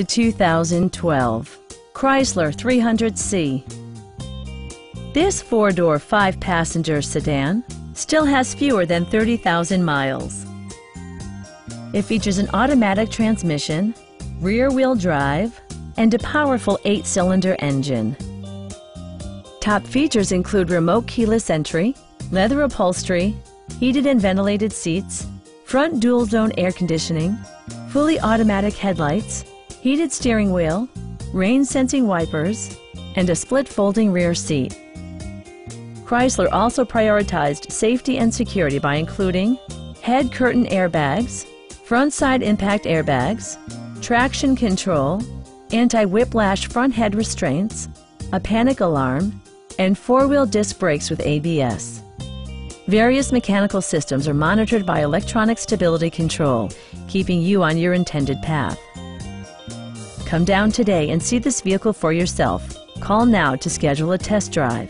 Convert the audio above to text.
the 2012 Chrysler 300C. This four-door, five-passenger sedan still has fewer than 30,000 miles. It features an automatic transmission, rear-wheel drive, and a powerful eight-cylinder engine. Top features include remote keyless entry, leather upholstery, heated and ventilated seats, front dual zone air conditioning, fully automatic headlights, heated steering wheel, rain sensing wipers, and a split folding rear seat. Chrysler also prioritized safety and security by including head curtain airbags, front side impact airbags, traction control, anti-whiplash front head restraints, a panic alarm, and four-wheel disc brakes with ABS. Various mechanical systems are monitored by electronic stability control, keeping you on your intended path. Come down today and see this vehicle for yourself. Call now to schedule a test drive.